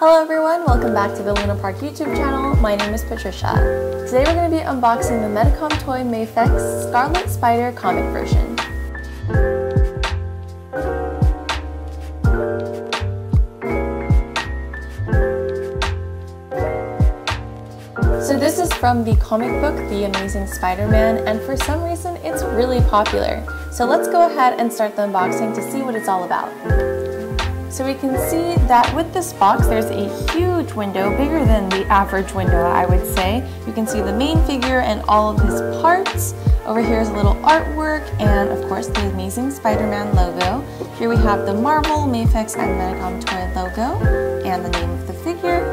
Hello everyone, welcome back to the Luna Park YouTube channel. My name is Patricia. Today we're going to be unboxing the Medicom Toy Mafex Scarlet Spider comic version. So this is from the comic book The Amazing Spider-Man and for some reason it's really popular. So let's go ahead and start the unboxing to see what it's all about. So we can see that with this box, there's a huge window, bigger than the average window, I would say. You can see the main figure and all of his parts. Over here is a little artwork and of course the Amazing Spider-Man logo. Here we have the Marvel, Mafex, and Medicom toy logo and the name of the figure.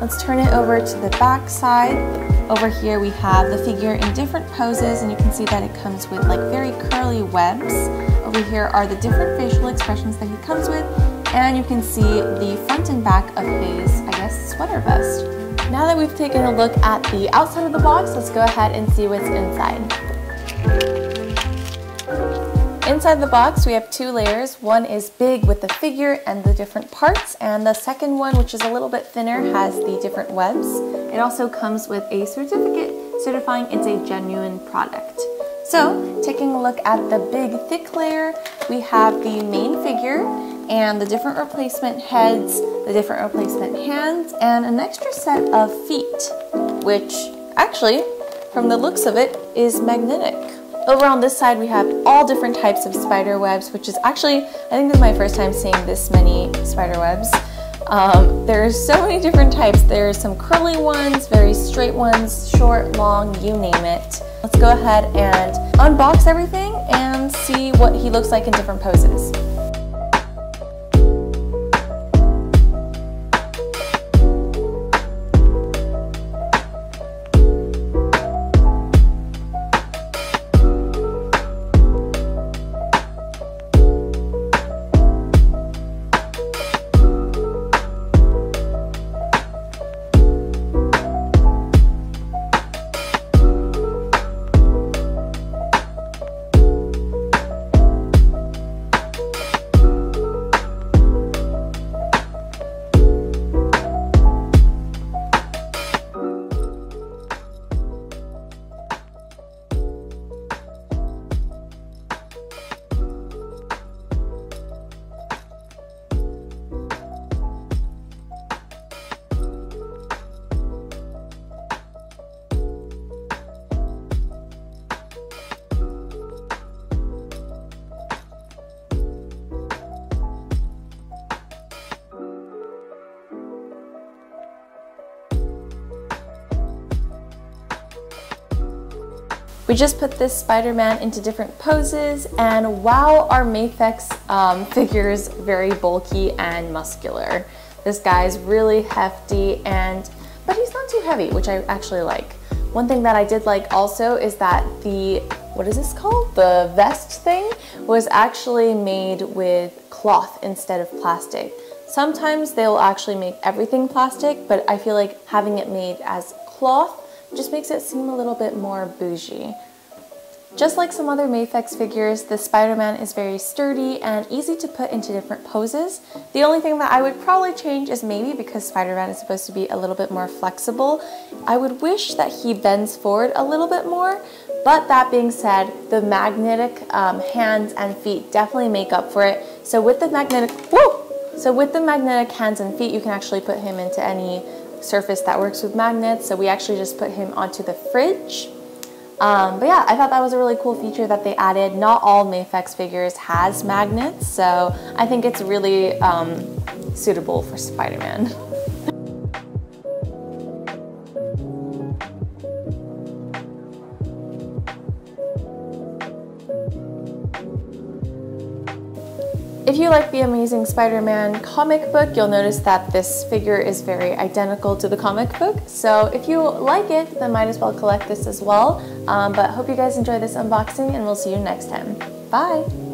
Let's turn it over to the back side. Over here we have the figure in different poses and you can see that it comes with like very curly webs. Over here are the different facial expressions that he comes with and you can see the front and back of his, I guess, sweater vest. Now that we've taken a look at the outside of the box, let's go ahead and see what's inside. Inside the box, we have two layers. One is big with the figure and the different parts, and the second one, which is a little bit thinner, has the different webs. It also comes with a certificate certifying it's a genuine product. So, taking a look at the big thick layer, we have the main figure and the different replacement heads, the different replacement hands, and an extra set of feet, which actually, from the looks of it, is magnetic. Over on this side, we have all different types of spider webs, which is actually, I think this is my first time seeing this many spider webs. Um, there's so many different types. There's some curly ones, very straight ones, short, long, you name it. Let's go ahead and unbox everything and see what he looks like in different poses. We just put this Spider-Man into different poses and wow, our Mafex um, figure is very bulky and muscular. This guy's really hefty and, but he's not too heavy, which I actually like. One thing that I did like also is that the, what is this called? The vest thing was actually made with cloth instead of plastic. Sometimes they'll actually make everything plastic, but I feel like having it made as cloth just makes it seem a little bit more bougie. Just like some other Mafex figures, the Spider-Man is very sturdy and easy to put into different poses. The only thing that I would probably change is maybe because Spider-Man is supposed to be a little bit more flexible, I would wish that he bends forward a little bit more, but that being said, the magnetic um, hands and feet definitely make up for it. So with the magnetic! So with the magnetic hands and feet, you can actually put him into any surface that works with magnets. So we actually just put him onto the fridge. Um, but yeah, I thought that was a really cool feature that they added. Not all Mafex figures has magnets, so I think it's really um, suitable for Spider-Man. If you like the Amazing Spider-Man comic book, you'll notice that this figure is very identical to the comic book. So if you like it, then might as well collect this as well. Um, but hope you guys enjoy this unboxing and we'll see you next time. Bye!